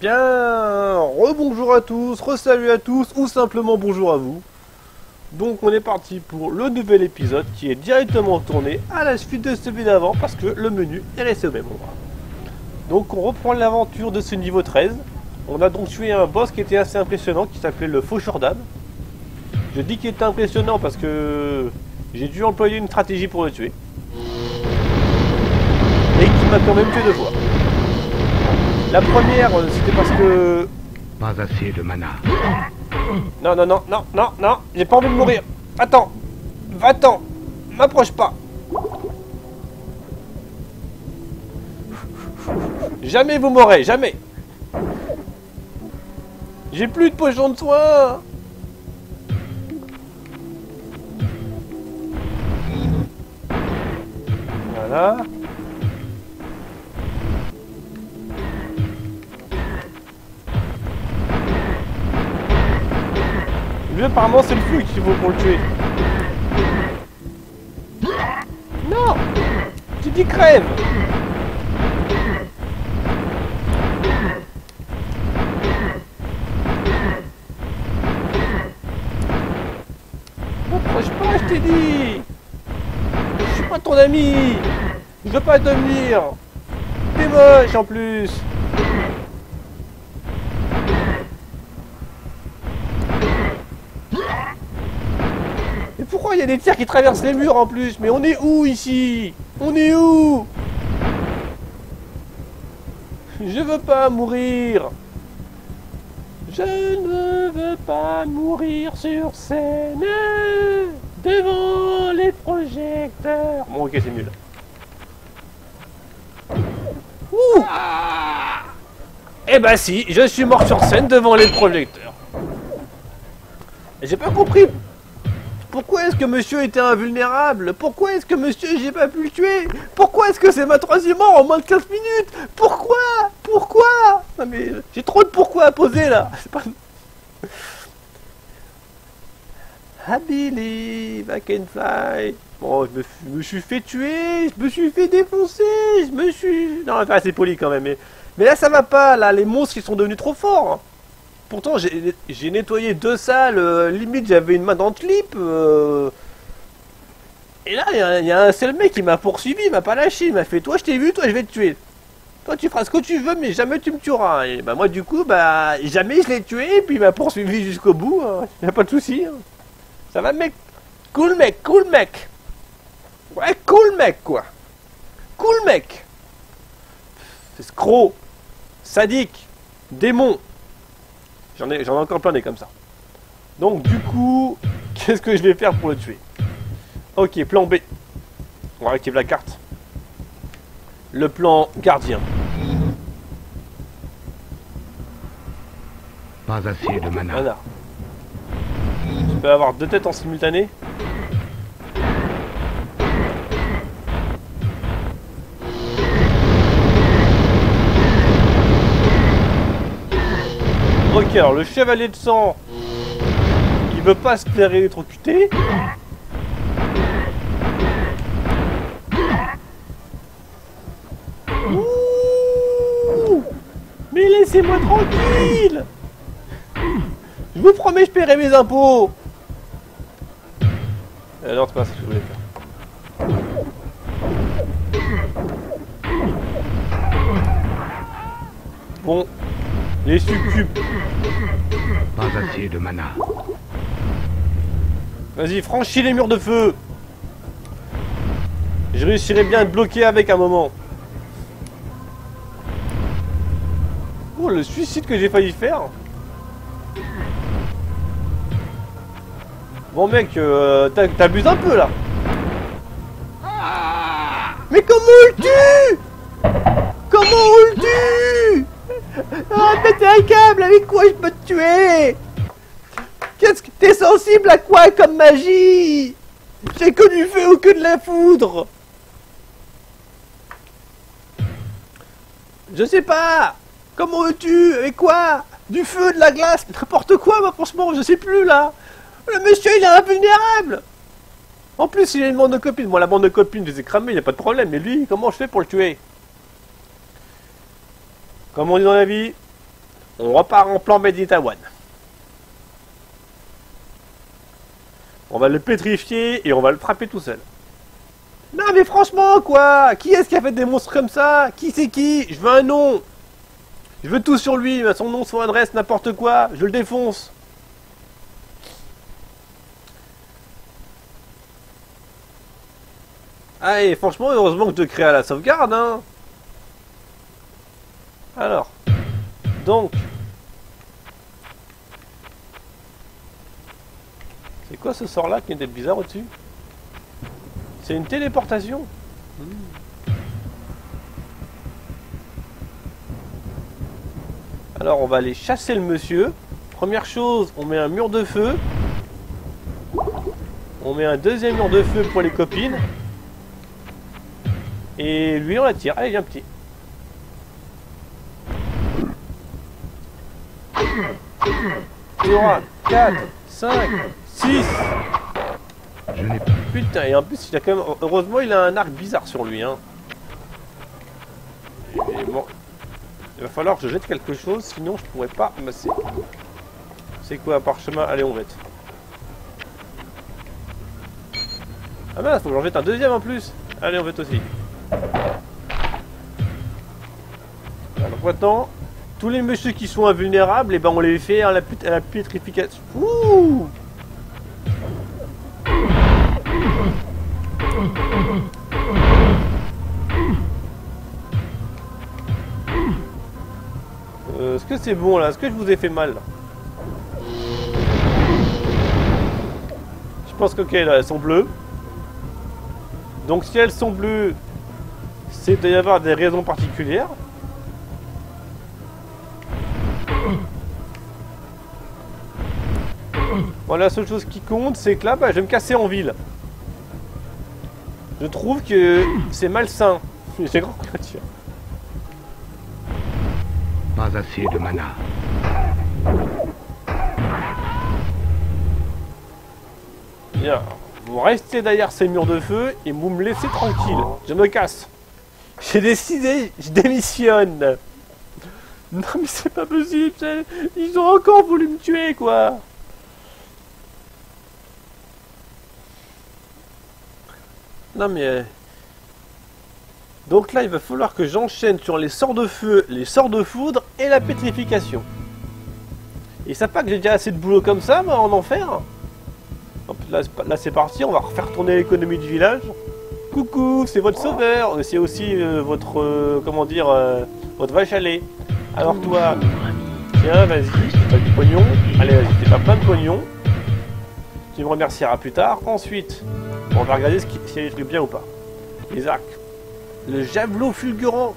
Bien, rebonjour à tous, resalut à tous, ou simplement bonjour à vous. Donc on est parti pour le nouvel épisode qui est directement tourné à la suite de celui d'avant parce que le menu est resté au même endroit. Donc on reprend l'aventure de ce niveau 13. On a donc tué un boss qui était assez impressionnant qui s'appelait le Faucheur d'âme. Je dis qu'il était impressionnant parce que j'ai dû employer une stratégie pour le tuer. Et qui m'a quand même tué deux fois. La première, euh, c'était parce que... Pas assez de mana. Non, non, non, non, non, non, j'ai pas envie de mourir. Attends, va-t'en, m'approche pas. Jamais vous m'aurez, jamais. J'ai plus de potion de soin. Voilà. Lui, apparemment, c'est le feu qu'il faut pour le tuer. Non! Tu dis crève! M'approche pas, je t'ai dit? Je suis pas ton ami! Je veux pas devenir T'es moche en plus il y a des tirs qui traversent les murs en plus. Mais on est où ici? On est où? Je veux pas mourir. Je ne veux pas mourir sur scène Devant les projecteurs. Bon ok c'est nul. Ouh! Eh ben si, je suis mort sur scène devant les projecteurs. J'ai pas compris pourquoi est-ce que monsieur était invulnérable? Pourquoi est-ce que monsieur j'ai pas pu le tuer? Pourquoi est-ce que c'est ma troisième mort en moins de 15 minutes? Pourquoi? Pourquoi? Non mais j'ai trop de pourquoi à poser là. C'est pas... Fly. Bon, je me suis fait tuer, je me suis fait défoncer, je me suis... Non, enfin, c'est poli quand même, mais... Mais là ça va pas, là, les monstres ils sont devenus trop forts hein. Pourtant, j'ai nettoyé deux salles, euh, limite j'avais une main dans le clip. euh. Et là, il y a- il y, a un seul mec qui m'a poursuivi, il m'a pas lâché, il m'a fait Toi, je t'ai vu, toi, je vais te tuer. Toi, tu feras ce que tu veux, mais jamais tu me tueras. Et bah, moi, du coup, bah, jamais je l'ai tué, et puis il m'a poursuivi jusqu'au bout. Hein. Y a pas de souci. hein. Ça va, mec? Cool, mec, cool, mec. Ouais, cool, mec, quoi. Cool, mec. Escroc, sadique, démon. J'en ai, j'en ai encore plein des comme ça. Donc du coup, qu'est-ce que je vais faire pour le tuer? Ok, plan B. On active la carte. Le plan gardien. Pas assez de mana. Voilà. Je peux avoir deux têtes en simultané Alors le chevalier de sang, il veut pas se faire électrocuter. Ouh Mais laissez-moi tranquille Je vous promets, je paierai mes impôts euh, Non, c'est pas ce que je voulais faire. Bon, les succubes. Pas assez de mana. Vas-y, franchis les murs de feu Je réussirai bien à te bloquer avec un moment. Oh, le suicide que j'ai failli faire Bon mec, euh, t'abuses un peu là Mais comment on le tue Comment on le tue? Ah, péter un câble, avec quoi je peux te tuer? Qu'est-ce que t'es sensible à quoi comme magie? J'ai que du feu ou que de la foudre. Je sais pas Comment veux-tu Avec quoi? Du feu, de la glace, n'importe quoi, moi franchement, je sais plus là. Le monsieur il est invulnérable En plus il a une bande de copines. Moi la bande de copines je les ai cramées, il a pas de problème, mais lui, comment je fais pour le tuer? Comme on dit dans la vie, On repart en plan Made Taiwan. On va le pétrifier et on va le frapper tout seul. Non mais franchement quoi? Qui est-ce qui a fait des monstres comme ça? Qui c'est qui? Je veux un nom. Je veux tout sur lui, son nom, son adresse, n'importe quoi, je le défonce. Ah et franchement heureusement que je crée à la sauvegarde hein Alors Donc C'est quoi ce sort là qui était bizarre au-dessus? C'est une téléportation? Alors on va aller chasser le monsieur. Première chose, on met un mur de feu. On met un deuxième mur de feu pour les copines. Et lui on l'attire. Allez viens petit. Trois, 4, 5, 6 Je n'ai Putain, et en plus, il a quand même. Heureusement, il a un arc bizarre sur lui. Hein. Et bon. Il va falloir que je jette quelque chose, sinon je pourrais pas masser. C'est quoi, parchemin? Allez, on jette. Ah mince, faut que j'en jette un deuxième en plus. Allez, on jette aussi. Alors maintenant, tous les messieurs qui sont invulnérables, et ben on les fait à la, put- à la pétrification. Ouh Euh, Est-ce que c'est bon là? Est-ce que je vous ai fait mal Je pense que là elles sont bleues. Donc si elles sont bleues, c'est d'y avoir des raisons particulières. Bon, la seule chose qui compte, c'est que là, bah, je vais me casser en ville. Je trouve que c'est malsain. J'ai grand créature. pas assez de mana. Bien. Vous restez derrière ces murs de feu et vous me laissez tranquille. Je me casse. J'ai décidé, je démissionne. Non mais c'est pas possible, c'est- ils ont encore voulu me tuer quoi. Non mais... euh, Donc là il va falloir que j'enchaîne sur les sorts de feu, les sorts de foudre et la pétrification. Et ça pas que j'ai déjà assez de boulot comme ça moi en enfer Hop, Là, c'est pas- parti, on va refaire tourner l'économie du village. Coucou, c'est votre sauveur, c'est aussi euh, votre, euh, comment dire, votre vache à lait. Alors toi, tiens, vas-y, t'as du pognon? Allez, vas-y, t'as plein de pognon. Tu me remercieras plus tard. Ensuite, on va regarder s'il y a des trucs bien ou pas. Les arcs. Le javelot fulgurant.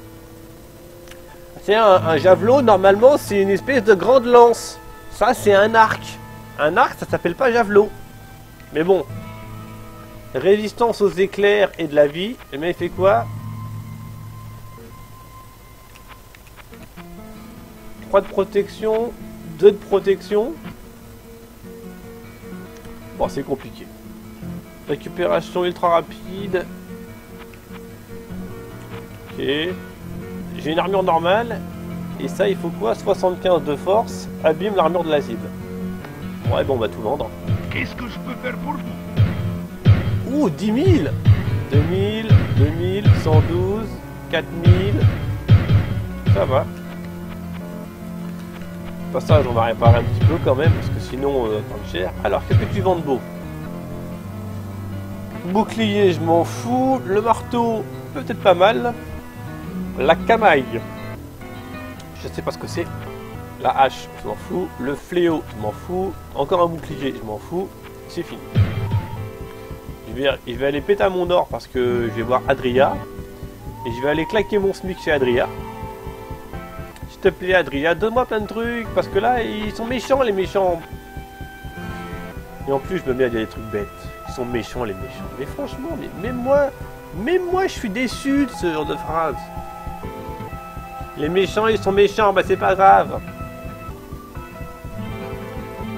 C'est un, javelot, normalement, c'est une espèce de grande lance. Ça, c'est un arc. Un arc, ça s'appelle pas javelot. Mais bon. Résistance aux éclairs et de la vie. Le mec fait quoi? 3 de protection, 2 de protection. Bon, c'est compliqué. Récupération ultra rapide. Ok. J'ai une armure normale. Et ça, il faut quoi? 75 de force. Abîme l'armure de la cible. Ouais, bon, on va tout vendre. Qu'est-ce que je peux faire pour vous? Ouh, 10 000 2000, 2000, 112, 4000. Ça va. Passage, on va réparer un petit peu quand même, parce que sinon, euh, ça coûte cher. Alors, qu'est-ce que tu vends de beau? Bouclier, je m'en fous. Le marteau, peut-être pas mal. La camaille. Je sais pas ce que c'est. La hache, je m'en fous. Le fléau, je m'en fous. Encore un bouclier, je m'en fous. C'est fini. Je vais, je vais aller péter à mon or parce que je vais voir Adria. Et je vais aller claquer mon SMIC chez Adria. S'il te plaît, Adria, donne-moi plein de trucs. Parce que là, ils sont méchants, les méchants. Et en plus, je me mets à dire des trucs bêtes. Ils sont méchants, les méchants. Mais franchement, mais, même moi, même moi, je suis déçu de ce genre de phrase. Les méchants, ils sont méchants, bah c'est pas grave.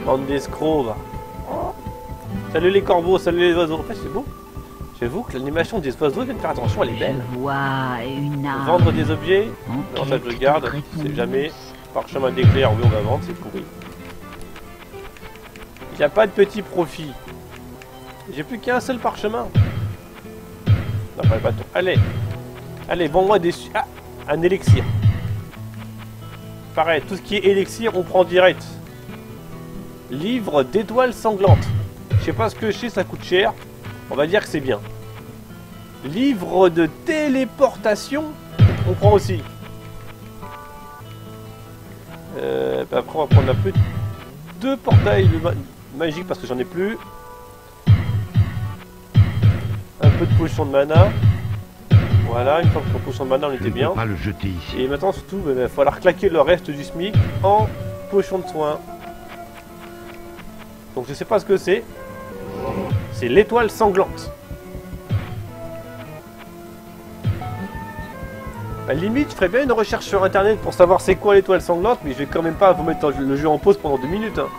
Bande d'escrocs, va. Salut les corbeaux, salut les oiseaux. En fait, c'est beau. J'avoue que l'animation des oiseaux, vient de faire attention, elle est belle. Vendre des objets, non, ça je le garde, de c'est jamais. Parchemin d'éclair, oui, on va vendre, c'est pourri. Il n'y a pas de petit profit. J'ai plus qu'un seul parchemin. Non, pas le bateau. Allez. Allez, bon, moi des... Ah, un élixir. Pareil, tout ce qui est élixir, on prend direct. Livre d'étoiles sanglantes. Je sais pas ce que c'est, ça coûte cher. On va dire que c'est bien. Livre de téléportation, on prend aussi. Euh, bah après, on va prendre un peu deux portails magiques parce que j'en ai plus. Peu de potion de mana. Voilà, une fois que potion de mana, on était bien. pas le jeter ici. Et maintenant, surtout, il va falloir claquer le reste du SMIC en potion de soin. Donc, je sais pas ce que c'est. C'est l'étoile sanglante. À la limite, je ferais bien une recherche sur internet pour savoir c'est quoi l'étoile sanglante, mais je vais quand même pas vous mettre le jeu en pause pendant deux minutes. hein.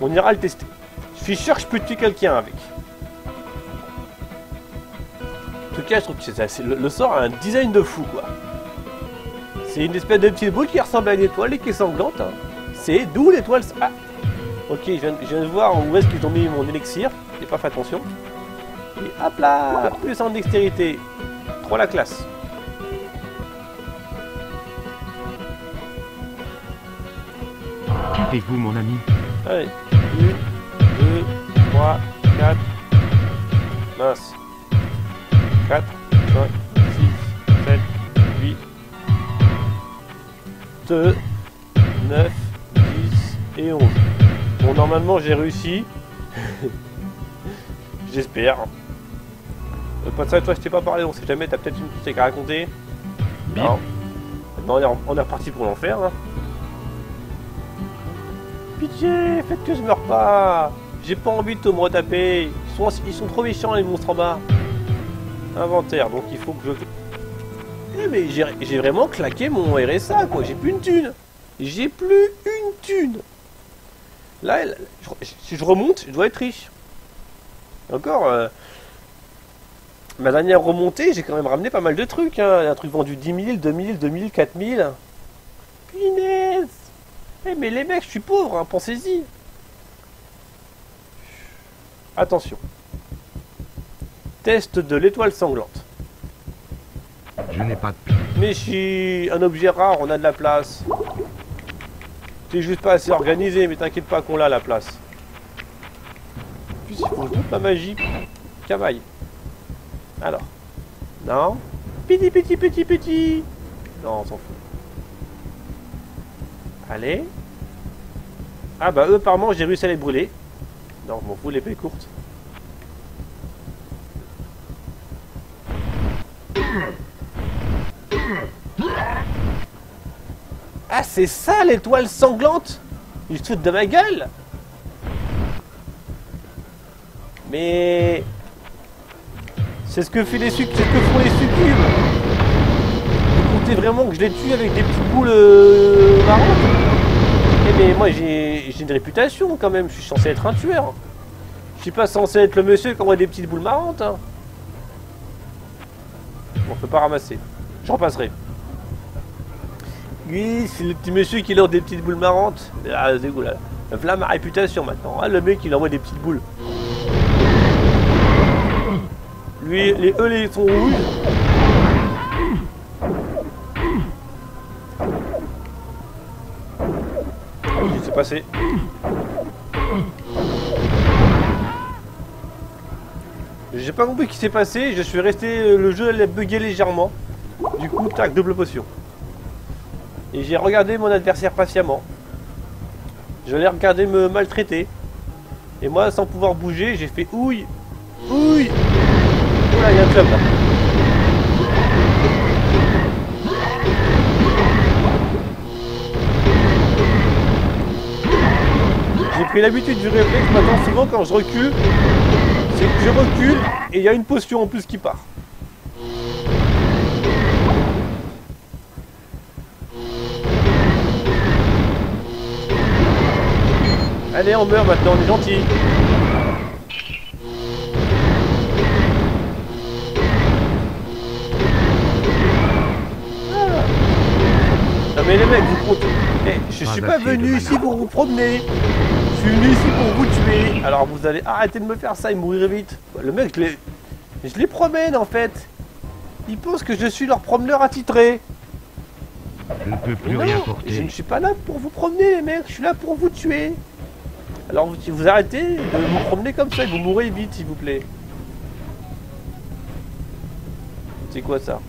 On ira le tester. Je suis sûr que je peux tuer quelqu'un avec. Cas, je trouve que c'est- c'est- le, le sort a un design de fou, quoi. C'est une espèce de petite boule qui ressemble à une étoile et qui est sanglante. hein. C'est d'où l'étoile. Ah Ok, je viens, je viens de voir où est-ce qu'ils ont mis mon élixir. J'ai pas fait attention. Et hop là Plus en dextérité. 3 la classe. Qu'avez-vous, mon ami Allez. 1, 2, 3, 4. Mince. 4, 5, 6, 7, 8. 2, 9, 10 et 11. Bon, normalement, j'ai réussi. J'espère. Euh, pas de ça, toi, je t'ai pas parlé, on sait jamais, t'as peut-être une petite à raconter. Non. Maintenant, on est, on est reparti pour l'enfer. Hein. Pitié, faites que je meurs pas. J'ai pas envie de tout me retaper. Ils sont, ils sont trop méchants les monstres en bas. Inventaire, donc il faut que je... Eh mais j'ai vraiment claqué mon RSA quoi, j'ai plus une thune. J'ai plus une thune. Là, si je remonte, je dois être riche. Encore, euh, ma dernière remontée, j'ai quand même ramené pas mal de trucs. Hein. Un truc vendu 10 000, 2000, 2000, 4000. Punaise eh mais les mecs, je suis pauvre, hein, pensez-y. Attention. Test de l'étoile sanglante. Je n'ai pas de pile. Mais si un objet rare, on a de la place. C'est juste pas assez organisé, mais t'inquiète pas qu'on l'a la place. Puis il faut que je monte ma magie. Cavaille. Alors. Non. Petit, petit, petit, petit. Non, on s'en fout. Allez. Ah bah eux, apparemment, j'ai réussi à les brûler. Non, je m'en fous, l'épée courte. Ah, c'est ça l'étoile sanglante? Ils se foutent de ma gueule Mais... C'est ce que, font les succubes Vous comptez vraiment que je les tue avec des petites boules euh, marrantes? Eh mais moi j'ai j'ai une réputation quand même, je suis censé être un tueur. Je suis pas censé être le monsieur qui envoie des petites boules marrantes. Hein. On peut pas ramasser. Je repasserai. Oui, c'est le petit monsieur qui lance des petites boules marrantes. Ah, c'est cool. là. Voilà ma réputation maintenant. Ah, le mec, il envoie des petites boules. Lui, les, eux, les sont rouges. Qu'est-ce qui s'est passé? J'ai pas compris ce qui s'est passé, je suis resté, le jeu elle a bugué légèrement. Du coup, tac, double potion. Et j'ai regardé mon adversaire patiemment. Je l'ai regardé me maltraiter. Et moi, sans pouvoir bouger, j'ai fait ouille, ouille. Oh là, il y a un club là. J'ai pris l'habitude du réflexe maintenant, souvent quand je recule, je recule et il y a une potion en plus qui part. Allez, on meurt maintenant, on est gentil. Ah. Non mais les mec, vous. Eh, je suis Pas venu ici pour vous promener. Je suis venu ici pour vous tuer. Alors vous allez arrêter de me faire ça et mourir vite. Le mec, je les, je les promène en fait. Ils pensent que je suis leur promeneur attitré. Je ne peux plus rien non, je porter. ne suis pas là pour vous promener, les mecs. Je suis là pour vous tuer. Alors vous, vous arrêtez de vous promener comme ça et vous mourrez vite, s'il vous plaît. C'est quoi ça?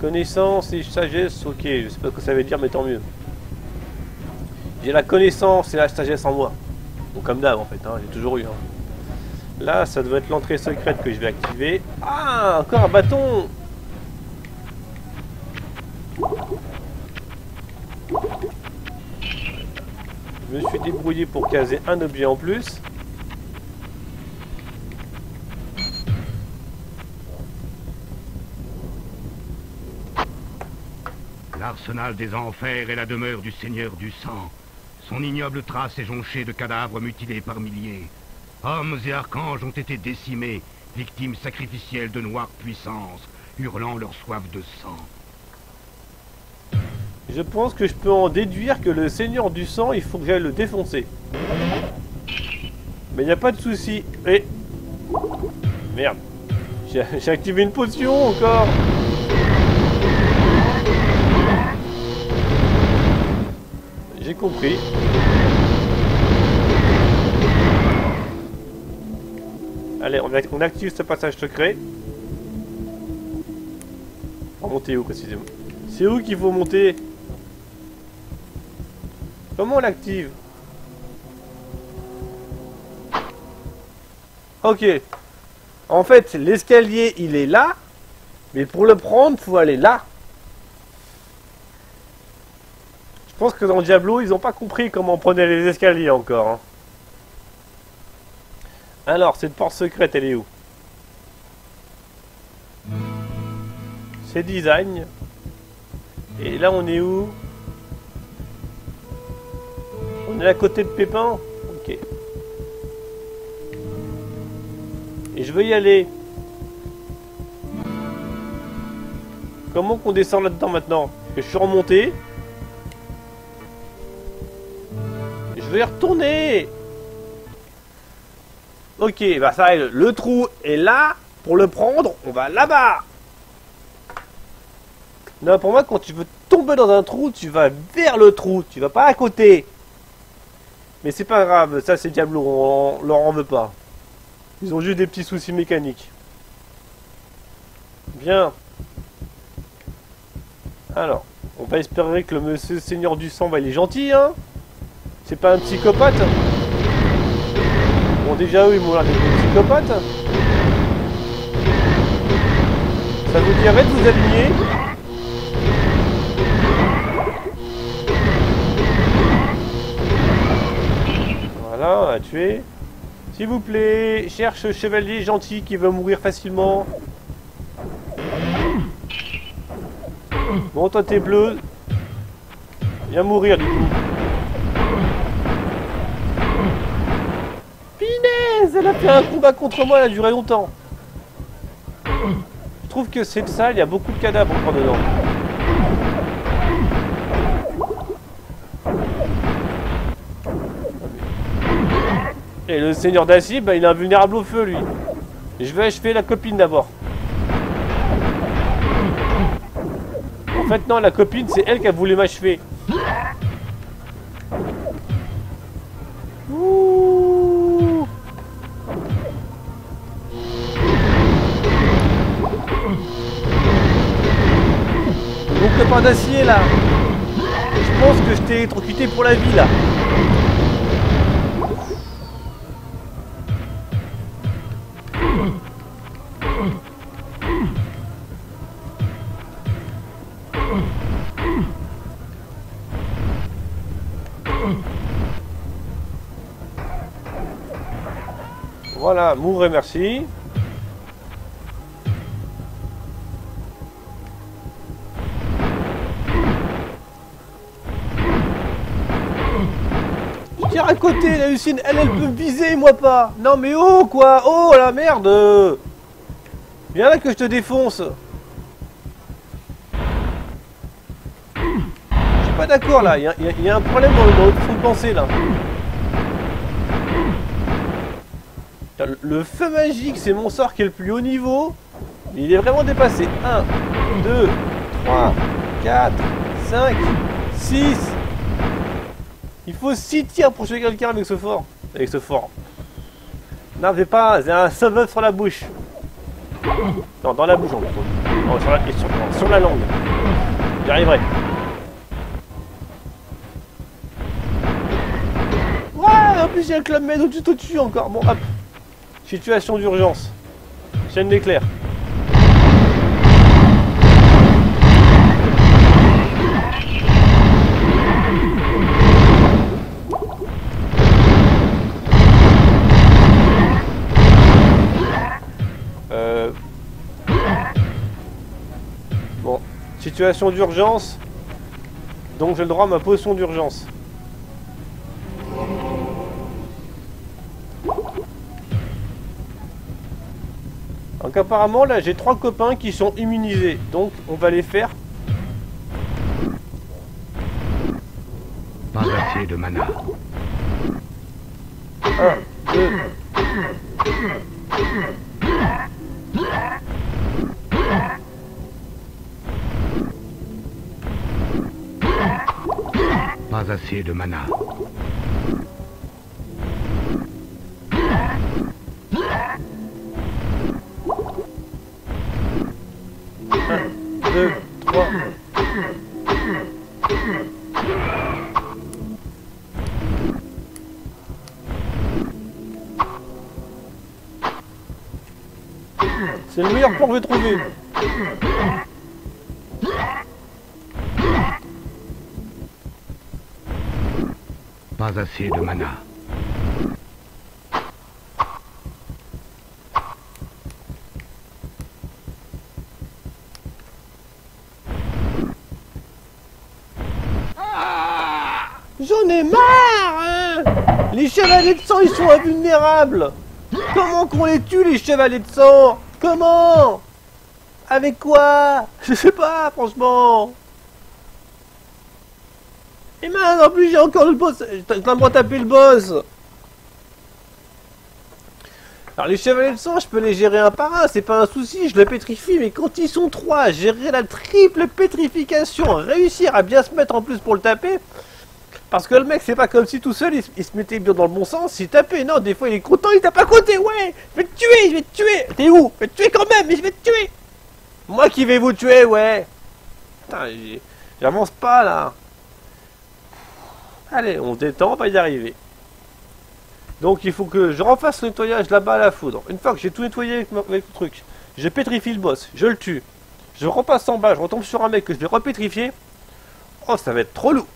Connaissance et sagesse, ok, je sais pas ce que ça veut dire, mais tant mieux. J'ai la connaissance et la sagesse en moi. Bon, comme d'hab en fait, hein, j'ai toujours eu. hein. Là, ça doit être l'entrée secrète que je vais activer. Ah, encore un bâton Je me suis débrouillé pour caser un objet en plus. L'arsenal des enfers est la demeure du Seigneur du sang. Son ignoble trace est jonchée de cadavres mutilés par milliers. Hommes et archanges ont été décimés, victimes sacrificielles de noire puissance, hurlant leur soif de sang. Je pense que je peux en déduire que le Seigneur du sang, il j'aille le défoncer. Mais il n'y a pas de souci. Et... Merde. J'ai j'ai activé une potion encore. Compris. Allez, on, act- on active ce passage secret. Va monter où précisément? C'est où qu'il faut monter? Comment on l'active? Ok. En fait, l'escalier, il est là. Mais pour le prendre, faut aller là. Je pense que dans Diablo, ils ont pas compris comment on prenait les escaliers encore. hein. Alors, cette porte secrète, elle est où? C'est design. Et là, on est où? On est à côté de Pépin? Ok. Et je veux y aller. Comment qu'on descend là-dedans maintenant? Que je suis remonté. Retourner Ok, bah ça, le, le trou est là. Pour le prendre, on va là-bas. Non, pour moi, quand tu veux tomber dans un trou, tu vas vers le trou. Tu vas pas à côté. Mais c'est pas grave, ça c'est Diablo, on, on leur en veut pas. Ils ont juste des petits soucis mécaniques. Bien. Alors, on va espérer que le monsieur Seigneur du Sang, va il est gentil, hein C'est pas un psychopathe Bon, déjà, eux, ils m'ont l'air des psychopathes. Ça vous dirait de vous aligner Voilà, à tuer. S'il vous plaît, cherche chevalier gentil qui veut mourir facilement. Bon, toi t'es bleu. Viens mourir du coup. Elle a fait un combat contre moi, elle a duré longtemps. Je trouve que cette salle, il y a beaucoup de cadavres encore dedans. Et le seigneur d'acier, bah, il est invulnérable au feu, lui. Je vais achever la copine d'abord. En fait, non, la copine, c'est elle qui a voulu m'achever. D'acier, là. Je pense que je t'ai électrocuté pour la vie, là. Voilà, mourrez, merci. Je à côté, la Lucine, elle, elle peut viser, moi pas. Non mais oh quoi, oh la merde. Viens là que je te défonce. pas d'accord là, il y, a- un problème dans, votre fond de pensée là. Le- feu magique, c'est mon sort qui est le plus haut niveau. Il est vraiment dépassé. 1, 2, 3, 4, 5, 6. Il faut 6 tirs pour tuer quelqu'un avec ce fort. Avec ce fort. Non, j'ai pas, j'ai un seul sur la bouche. Non, dans la bouche en plus. Non, sur la, langue. J'y arriverai. Ouais, en plus il y a le club med au-dessus, au-dessus encore. Bon, hop. Situation d'urgence. Chaîne d'éclair. Situation d'urgence. Donc j'ai le droit à ma potion d'urgence. Donc apparemment là j'ai trois copains qui sont immunisés. Donc on va les faire. Pas assez de mana. 1, 2, Pas assez de mana. 2, 3. C'est le meilleur plan que j'ai trouvé. Assez de mana. J'en ai marre hein. Les chevaliers de sang, ils sont invulnérables. Comment qu'on les tue, les chevaliers de sang? Comment? Avec quoi? Je sais pas, franchement Et maintenant, en plus, j'ai encore le boss en train de taper le boss alors les chevaliers de sang, je peux les gérer un par un, c'est pas un souci, je le pétrifie, mais quand ils sont trois, gérer la triple pétrification, réussir à bien se mettre en plus pour le taper, parce que le mec, c'est pas comme si tout seul, il, il se mettait bien dans le bon sens, il tapait. Non, des fois, il est content, il tape à côté. Ouais, je vais te tuer, je vais te tuer. T'es où? Je vais te tuer quand même, mais je vais te tuer. Moi qui vais vous tuer, ouais. Putain, j'avance pas là. Allez, on se détend, on va y arriver. Donc, il faut que je refasse le nettoyage là-bas à la foudre. Une fois que j'ai tout nettoyé avec, le truc, je pétrifie le boss, je le tue. Je repasse en bas, je retombe sur un mec que je vais repétrifier. Oh, ça va être trop lourd.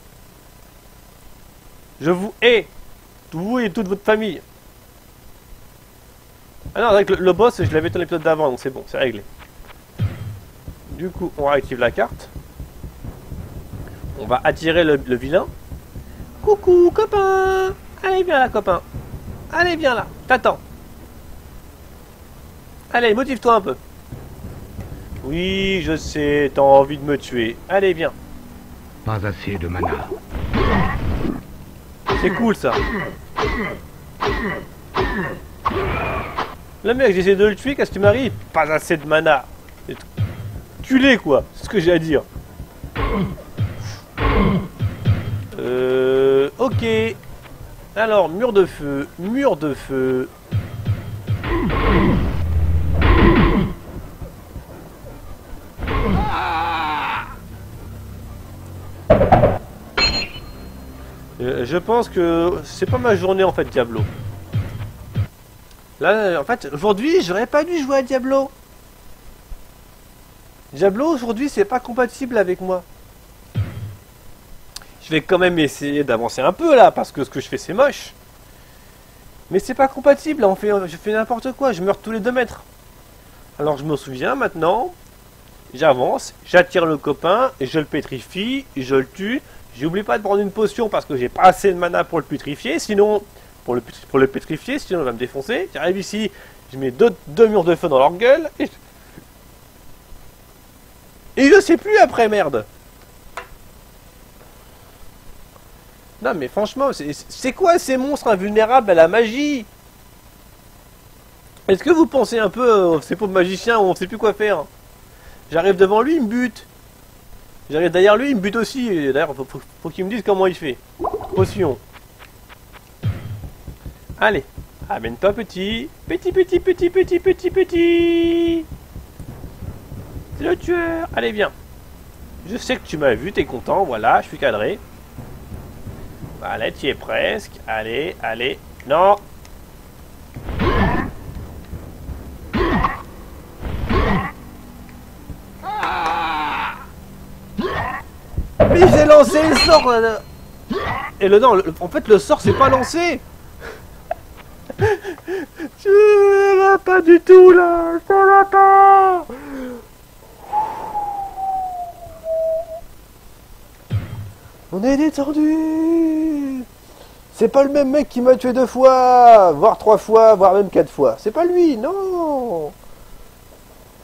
Je vous hais. Vous et toute votre famille. Ah non, avec le, boss, je l'avais dans l'épisode d'avant, donc c'est bon, c'est réglé. Du coup, on réactive la carte. On va attirer le vilain. Coucou, copain Allez, viens là, copain. Allez, viens là, t'attends. Allez, motive-toi un peu. Oui, je sais, t'as envie de me tuer. Allez, viens. Pas assez de mana. C'est cool ça. Le mec, j'essaie de le tuer, qu'est-ce qui m'arrive Pas assez de mana. Culé quoi, c'est ce que j'ai à dire. Euh. Ok. Alors, mur de feu, mur de feu. Euh, Je pense que c'est pas ma journée en fait, Diablo. Là, en fait, aujourd'hui, j'aurais pas dû jouer à Diablo. Diablo, aujourd'hui, c'est pas compatible avec moi. Je vais quand même essayer d'avancer un peu là, parce que ce que je fais, c'est moche. Mais c'est pas compatible, là, on fait, je fais n'importe quoi, je meurs tous les deux mètres. Alors je me souviens maintenant, j'avance, j'attire le copain, je le pétrifie, je le tue. J'oublie pas de prendre une potion parce que j'ai pas assez de mana pour le pétrifier, sinon pour le, pétrifier, sinon il va me défoncer. J'arrive ici, je mets deux, deux murs de feu dans leur gueule, et, et je sais plus après, merde. Non mais franchement, c'est- quoi ces monstres invulnérables à la magie? Est-ce que vous pensez un peu euh, ces pauvres magiciens où on sait plus quoi faire? J'arrive devant lui, il me bute. J'arrive derrière lui, il me bute aussi. D'ailleurs, faut, faut- faut qu'il me dise comment il fait. Potion. Allez, amène-toi petit. Petit, petit, petit, petit, petit, petit. C'est le tueur. Allez, viens. Je sais que tu m'as vu, t'es content, voilà, je suis cadré. Allez, tu y es presque. Allez, allez. Non Mais j'ai lancé le sort là, là. Et le non, le- en fait le sort c'est pas lancé Je va pas du tout là Ça va pas On est détendu C'est pas le même mec qui m'a tué deux fois, voire trois fois, voire même quatre fois. C'est pas lui, non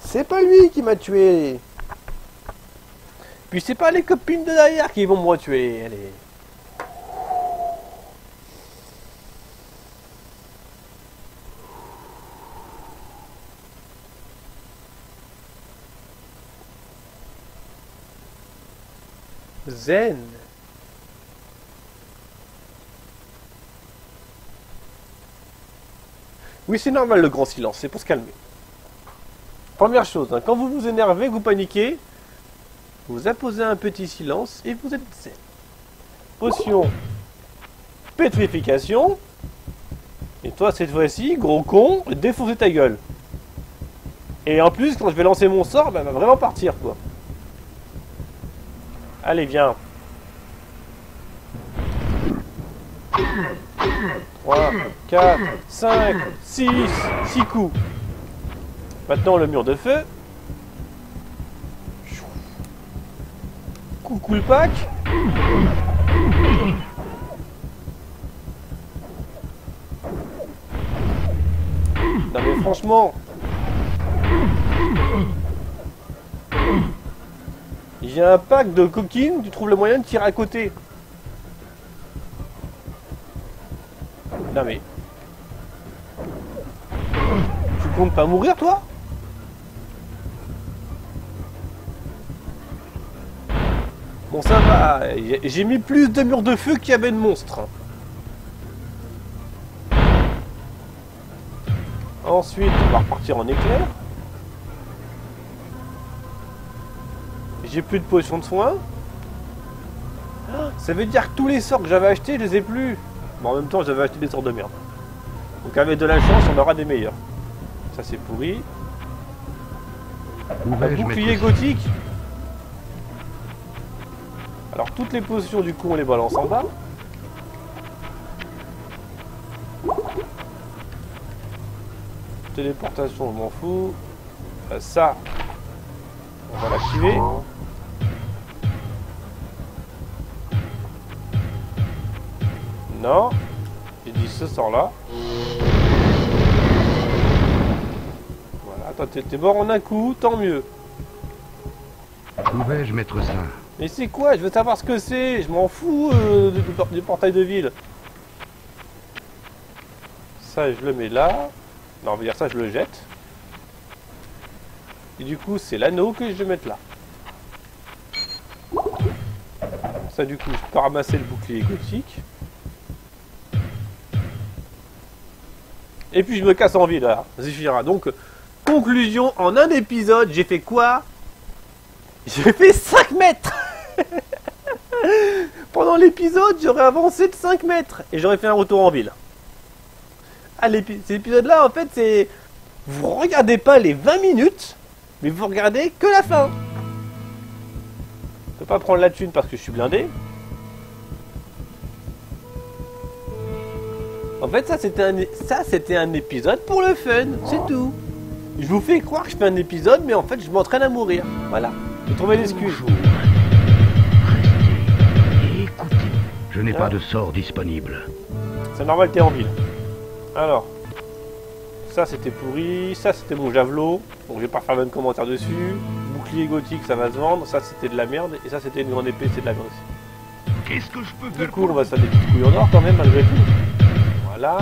C'est pas lui qui m'a tué Puis c'est pas les copines de derrière qui vont me retuer, allez. Zen. Oui, c'est normal le grand silence, c'est pour se calmer. Première chose, hein, quand vous vous énervez, vous paniquez, vous imposez un petit silence et vous êtes zen. Potion. Pétrification. Et toi, cette fois-ci, gros con, défoncer ta gueule. Et en plus, quand je vais lancer mon sort, bah, elle va vraiment partir, quoi. Allez, viens. 3, 4, 5, 6, 6 coups. Maintenant le mur de feu. Coucou le pack. Non mais franchement. J'ai un pack de coquines, tu trouves le moyen de tirer à côté. Non mais. Tu comptes pas mourir toi? Bon ça va, j'ai- mis plus de murs de feu qu'il y avait de monstres. Ensuite, on va repartir en éclair. J'ai plus de potions de soin. Ça veut dire que tous les sorts que j'avais achetés, je les ai plus. Bon, en même temps, j'avais acheté des sorts de merde. Donc avec de la chance, on aura des meilleurs. Ça c'est pourri. Un bouclier gothique. Alors toutes les potions du coup on les balance en bas. Téléportation, je m'en fous. Euh, ça, on va l'activer. Non, j'ai dit ce sort là. Voilà, toi t'es mort en un coup, tant mieux. Où vais-je mettre ça? Mais c'est quoi? Je veux savoir ce que c'est. Je m'en fous euh, du, du- du portail de ville. Ça, je le mets là. Non, on va dire ça, je le jette. Et du coup, c'est l'anneau que je vais mettre là. Ça, du coup, je peux ramasser le bouclier gothique. Et puis, je me casse en ville, là. Zéphira. Donc, conclusion, en un épisode, j'ai fait quoi? J'ai fait 5 mètres Pendant l'épisode, j'aurais avancé de 5 mètres et j'aurais fait un retour en ville. Ah, cet épisode-là, en fait, c'est... Vous regardez pas les 20 minutes, mais vous regardez que la fin. Je peux pas prendre la thune parce que je suis blindé. En fait, ça c'était un, ça c'était un épisode pour le fun, c'est tout. Je vous fais croire que je fais un épisode, mais en fait, je m'entraîne à mourir. Voilà. J'ai trouvé l'excuse. Restez écoutez. Je n'ai Ah. pas de sort disponible. C'est normal, t'es en ville. Alors, ça c'était pourri, ça c'était mon javelot, donc je vais pas faire même commentaire dessus. Bouclier gothique, ça va se vendre, ça c'était de la merde, et ça c'était une grande épée, c'est de la merde aussi. Qu'est-ce que je peux Du faire coup, on va se faire des petites couilles en or quand même, malgré tout. Voilà.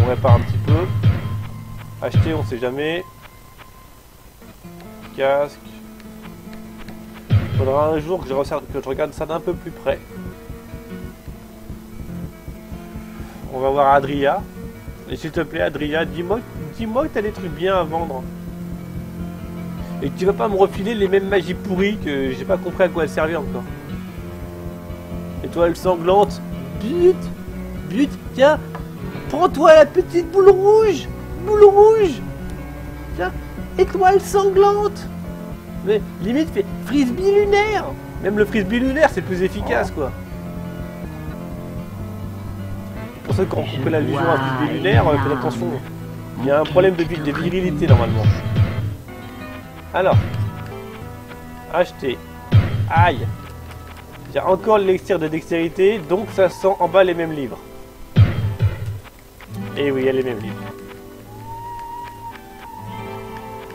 On répare un petit peu. Acheter, on sait jamais. Casque. Faudra un jour que je, regarde ça d'un peu plus près. On va voir Adria. Et s'il te plaît, Adria, dis-moi dis-moi que t'as des trucs bien à vendre. Et que tu vas pas me refiler les mêmes magies pourries que j'ai pas compris à quoi elles servaient encore. Étoile sanglante. But But Tiens Prends-toi la petite boule rouge Boule rouge Tiens Étoile sanglante Mais limite fait frisbee lunaire Même le frisbee lunaire c'est plus efficace quoi. Pour ceux qui ont coupé la vision à frisbee lunaire, euh, faites attention. Il y a un problème de, vi- de virilité normalement. Alors. Acheter. Aïe il y a encore l'élixir de dextérité, donc ça sent en bas les mêmes livres. Et oui, il y a les mêmes livres.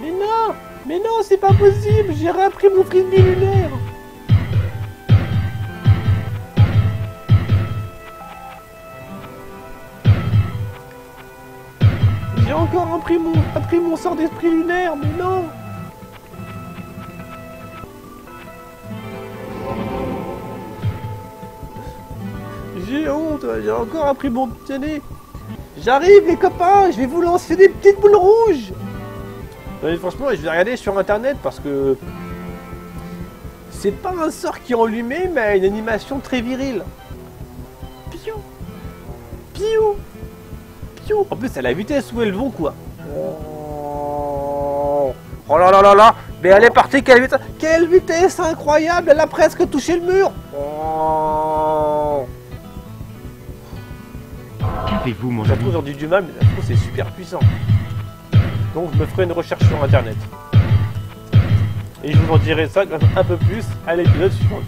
Mais non Mais non, c'est pas possible J'ai réappris mon frisbee lunaire J'ai encore appris mon, sort d'esprit lunaire, mais non J'ai honte, j'ai encore appris mon nez. J'arrive les copains, je vais vous lancer des petites boules rouges. Non, mais franchement, je vais regarder sur internet parce que c'est pas un sort qui est enllumé, mais une animation très virile. Piou, piou, piou. En plus, à la vitesse où elles vont quoi. Oh, là là là là, mais elle est partie quelle vitesse, quelle vitesse incroyable, elle a presque touché le mur. Mon ami aujourd'hui du mal, mais c'est super puissant. Donc je me ferai une recherche sur internet. Et je vous en dirai ça un peu plus à l'épisode suivant.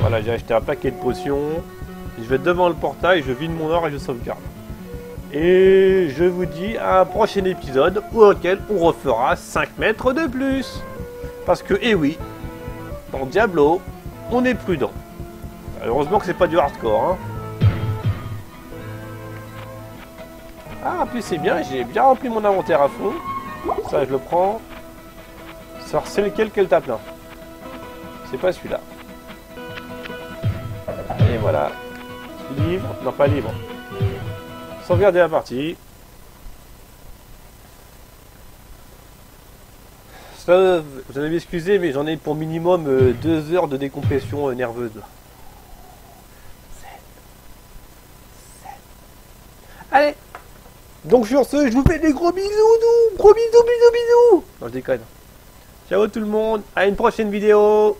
Voilà, j'ai acheté un paquet de potions. Je vais devant le portail, je vide mon or et je sauvegarde. Et je vous dis à un prochain épisode auquel on refera 5 mètres de plus. Parce que, eh oui, dans Diablo, on est prudent. Heureusement que c'est pas du hardcore. Hein. Ah, en plus c'est bien, j'ai bien rempli mon inventaire à fond. Ça, je le prends. Ça, c'est lequel qu'elle tape là C'est pas celui-là. Et voilà. Livre. Non, pas livre. Sauvegarder la partie. Ça, vous allez m'excuser, mais j'en ai pour minimum euh, deux heures de décompression euh, nerveuse. Allez. Donc sur ce, je vous fais des gros bisous, nous. Gros bisous, bisous, bisous. Non, je déconne. Ciao tout le monde, à une prochaine vidéo